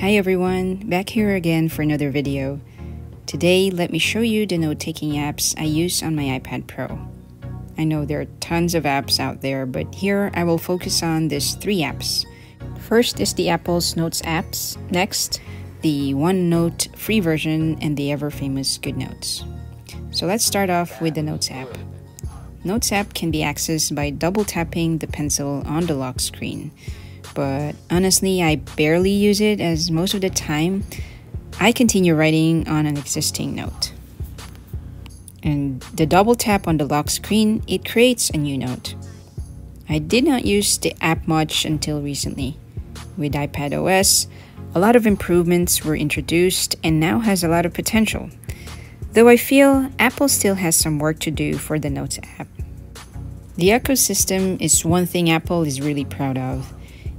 Hi everyone, back here again for another video. Today, let me show you the note-taking apps I use on my iPad Pro. I know there are tons of apps out there, but here I will focus on these three apps. First is the Apple's Notes apps. Next, the OneNote free version and the ever-famous GoodNotes. So let's start off with the Notes app. Notes app can be accessed by double tapping the pencil on the lock screen. But honestly, I barely use it as most of the time I continue writing on an existing note. And the double tap on the lock screen, it creates a new note. I did not use the app much until recently. With iPad OS, a lot of improvements were introduced and now has a lot of potential. Though I feel Apple still has some work to do for the Notes app. The ecosystem is one thing Apple is really proud of,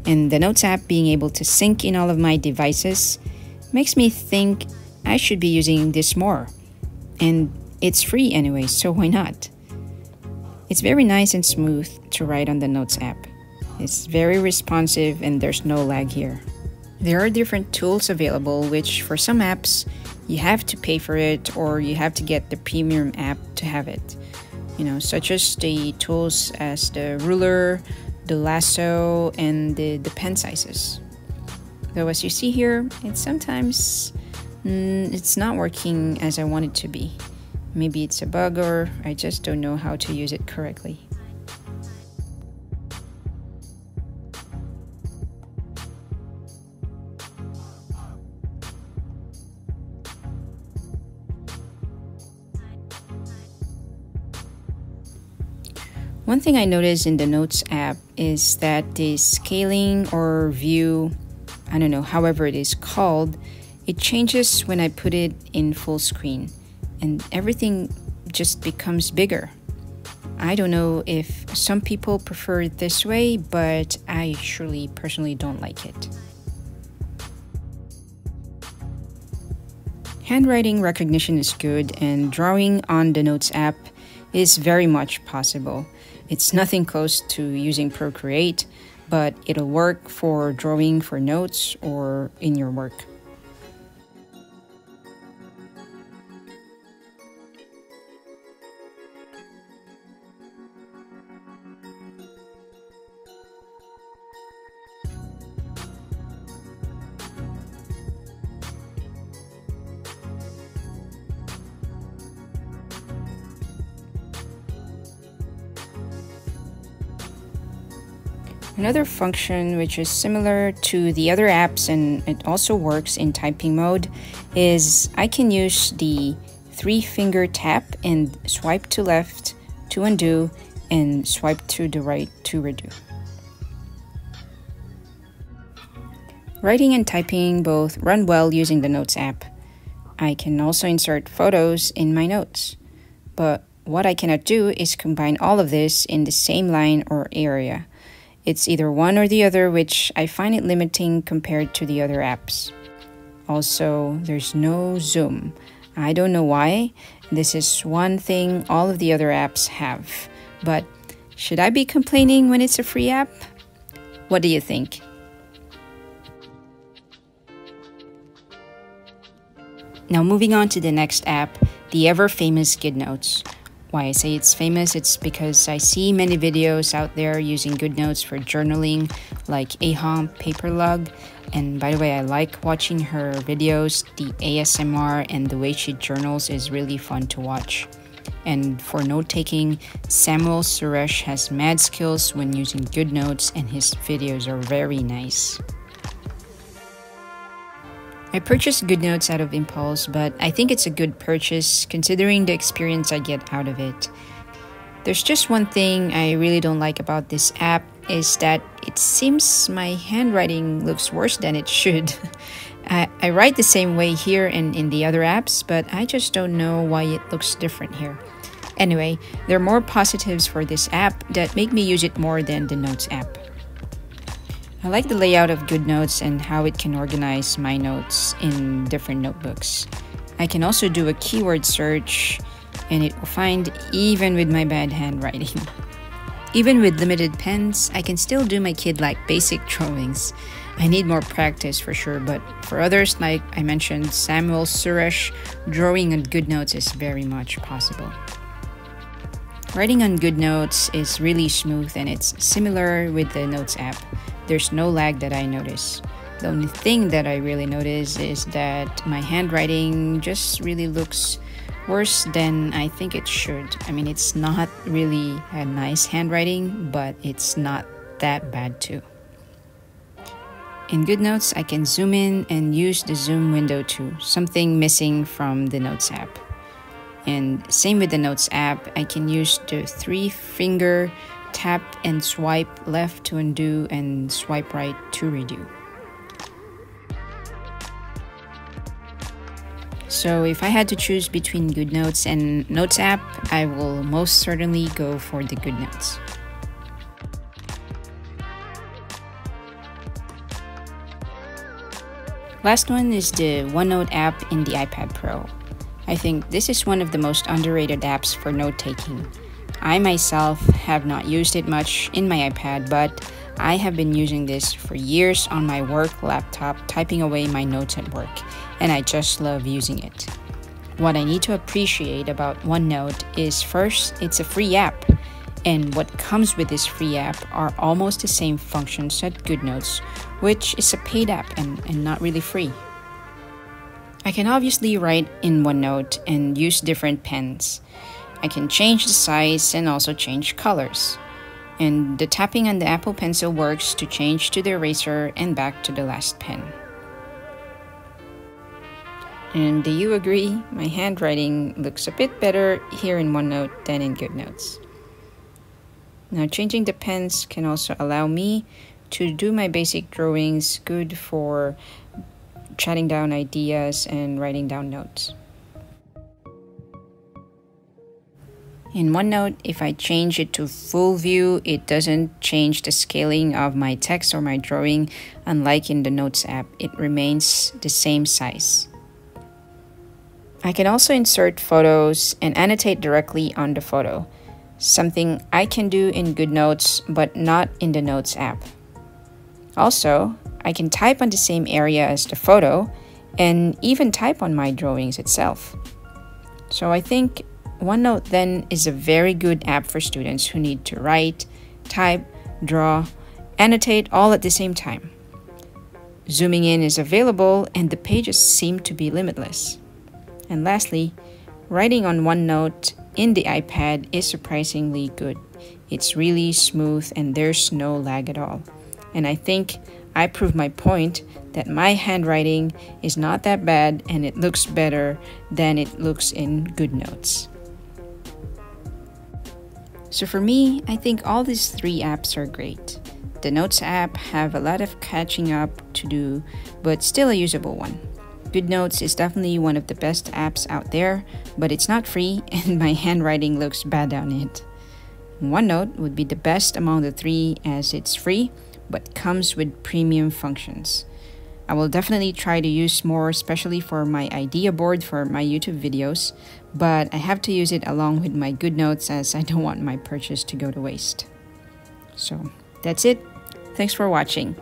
and the Notes app being able to sync in all of my devices makes me think I should be using this more. And it's free anyway, so why not? It's very nice and smooth to write on the Notes app. It's very responsive and there's no lag here. There are different tools available, which for some apps you have to pay for it or you have to get the premium app to have it. You know, such as the tools as the ruler, the lasso, and the, the pen sizes. Though as you see here, it's sometimes mm, it's not working as I want it to be. Maybe it's a bug or I just don't know how to use it correctly. One thing I noticed in the Notes app is that the scaling or view, I don't know, however it is called, it changes when I put it in full screen and everything just becomes bigger. I don't know if some people prefer it this way, but I surely personally don't like it. Handwriting recognition is good, and drawing on the Notes app is very much possible. It's nothing close to using Procreate, but it'll work for drawing for notes or in your work. Another function which is similar to the other apps and it also works in typing mode is I can use the three finger tap and swipe to left to undo and swipe to the right to redo. Writing and typing both run well using the Notes app. I can also insert photos in my notes. But what I cannot do is combine all of this in the same line or area. It's either one or the other, which I find it limiting compared to the other apps. Also, there's no zoom. I don't know why. This is one thing all of the other apps have. But should I be complaining when it's a free app? What do you think? Now, moving on to the next app, the ever famous GoodNotes. Why I say it's famous, it's because I see many videos out there using GoodNotes for journaling, like A-Hong Paper log. And by the way, I like watching her videos. The ASMR and the way she journals is really fun to watch. And for note taking, Samuel Suresh has mad skills when using GoodNotes, and his videos are very nice. I purchased GoodNotes out of impulse, but I think it's a good purchase considering the experience I get out of it. There's just one thing I really don't like about this app is that it seems my handwriting looks worse than it should. I, I write the same way here and in the other apps, but I just don't know why it looks different here. Anyway, there are more positives for this app that make me use it more than the Notes app. I like the layout of GoodNotes and how it can organize my notes in different notebooks. I can also do a keyword search and it will find even with my bad handwriting. even with limited pens, I can still do my kid like basic drawings. I need more practice for sure, but for others, like I mentioned, Samuel Suresh, drawing on GoodNotes is very much possible. Writing on GoodNotes is really smooth and it's similar with the Notes app. There's no lag that I notice. The only thing that I really notice is that my handwriting just really looks worse than I think it should. I mean, it's not really a nice handwriting, but it's not that bad too. In GoodNotes, I can zoom in and use the zoom window too, something missing from the Notes app. And same with the Notes app, I can use the three finger tap and swipe left to undo and swipe right to redo. So if I had to choose between GoodNotes and Notes app, I will most certainly go for the GoodNotes. Last one is the OneNote app in the iPad Pro. I think this is one of the most underrated apps for note taking. I myself have not used it much in my iPad, but I have been using this for years on my work laptop, typing away my notes at work, and I just love using it. What I need to appreciate about OneNote is first, it's a free app, and what comes with this free app are almost the same functions as GoodNotes, which is a paid app and, and not really free. I can obviously write in OneNote and use different pens. I can change the size and also change colors. And the tapping on the Apple Pencil works to change to the eraser and back to the last pen. And do you agree? My handwriting looks a bit better here in OneNote than in GoodNotes. Now changing the pens can also allow me to do my basic drawings good for jotting down ideas and writing down notes. In OneNote, if I change it to full view, it doesn't change the scaling of my text or my drawing, unlike in the Notes app, it remains the same size. I can also insert photos and annotate directly on the photo, something I can do in GoodNotes but not in the Notes app. Also, I can type on the same area as the photo and even type on my drawings itself. So I think OneNote then is a very good app for students who need to write, type, draw, annotate all at the same time. Zooming in is available and the pages seem to be limitless. And lastly, writing on OneNote in the iPad is surprisingly good. It's really smooth and there's no lag at all. And I think I proved my point that my handwriting is not that bad and it looks better than it looks in GoodNotes. So for me, I think all these three apps are great. The Notes app have a lot of catching up to do, but still a usable one. GoodNotes is definitely one of the best apps out there, but it's not free and my handwriting looks bad on it. OneNote would be the best among the three as it's free but comes with premium functions. I will definitely try to use more, especially for my idea board for my YouTube videos, but I have to use it along with my GoodNotes as I don't want my purchase to go to waste. So that's it. Thanks for watching.